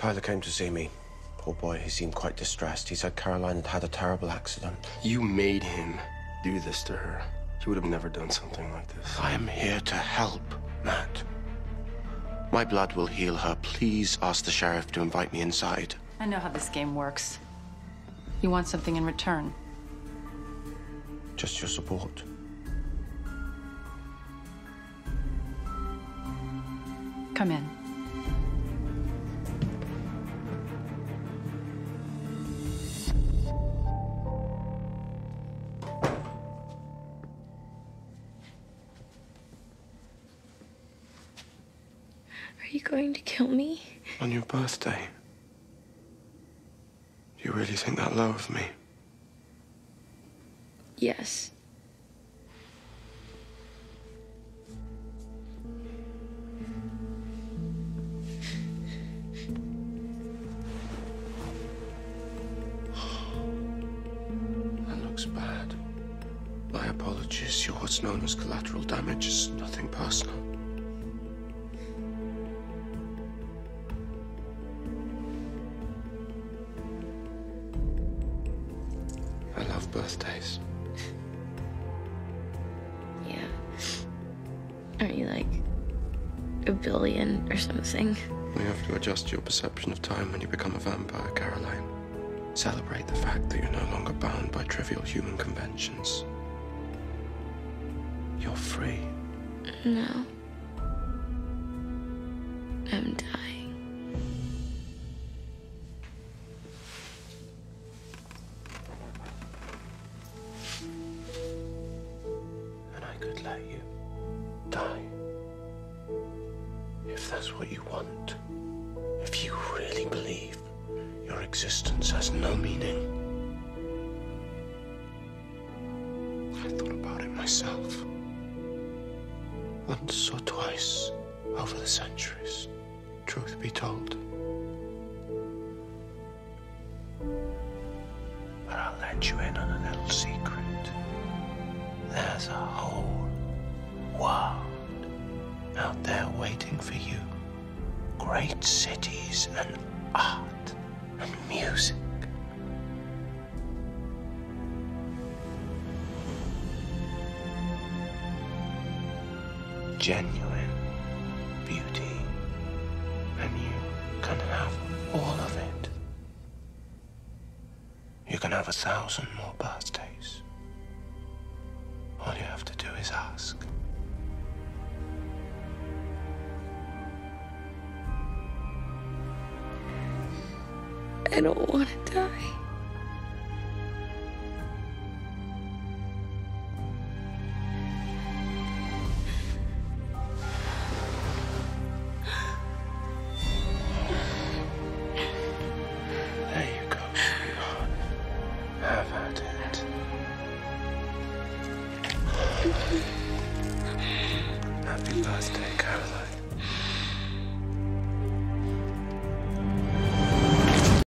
Tyler came to see me. Poor boy, he seemed quite distressed. He said Caroline had had a terrible accident. You made him do this to her. He would have never done something like this. I am here to help, Matt. My blood will heal her. Please ask the sheriff to invite me inside. I know how this game works. You want something in return. Just your support. Come in. Are you going to kill me? On your birthday. Do you really think that low of me? Yes. That looks bad. My apologies. You're what's known as collateral damage. It's nothing personal. Birthdays. Yeah. Aren't you like a billion or something? You have to adjust your perception of time when you become a vampire, Caroline. Celebrate the fact that you're no longer bound by trivial human conventions. You're free. No. I'm dying. Could let you die. If that's what you want. If you really believe your existence has no meaning. I thought about it myself. Once or twice over the centuries, truth be told. But I'll let you in on a little secret. There's a whole waiting for you. Great cities and art and music. Genuine beauty. And you can have all of it. You can have a thousand more birthdays. I don't want to die. Happy birthday, Caroline.